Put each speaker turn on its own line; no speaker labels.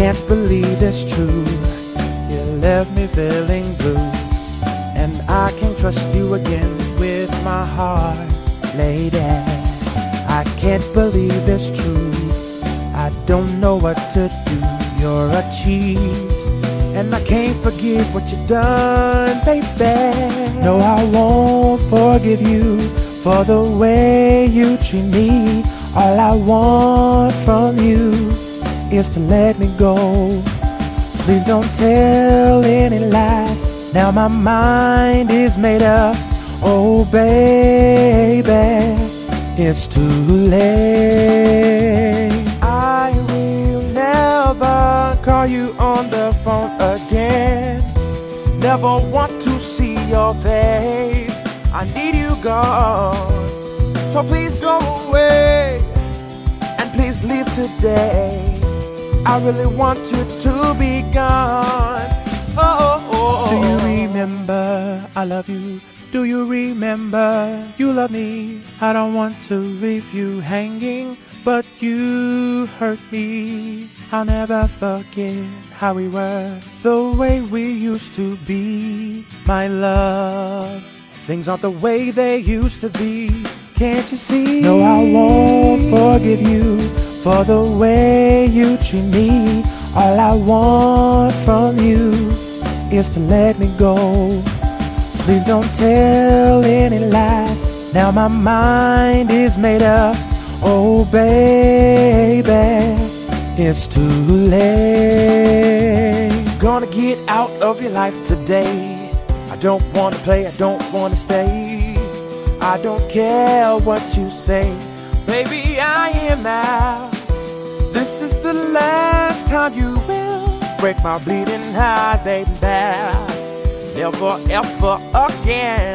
can't believe it's true. You left me feeling blue. And I can't trust you again with my heart, lady. I can't believe it's true. I don't know what to do. You're a cheat. And I can't forgive what you've done, baby. No, I won't forgive you for the way you treat me. All I want from you is to let me go. Please don't tell any lies. Now my mind is made up. Oh, baby, it's too late. I will never call you on the phone again. Never want to see your face. I need you gone. So please go away and please leave today. I really want you to be gone. Oh oh, oh, oh, oh. Do you remember I love you? Do you remember you love me? I don't want to leave you hanging, but you hurt me. I'll never forget how we were, the way we used to be. My love, things aren't the way they used to be. Can't you see? No, I won't forgive you for the way you treat me. All I want from you is to let me go. Please don't tell any lies. Now my mind is made up. Oh, baby, it's too late. Gonna get out of your life today. I don't wanna play, I don't wanna stay. I don't care what you say. Baby, I am out. This is the last time you will break my bleeding heart, baby. Never ever again.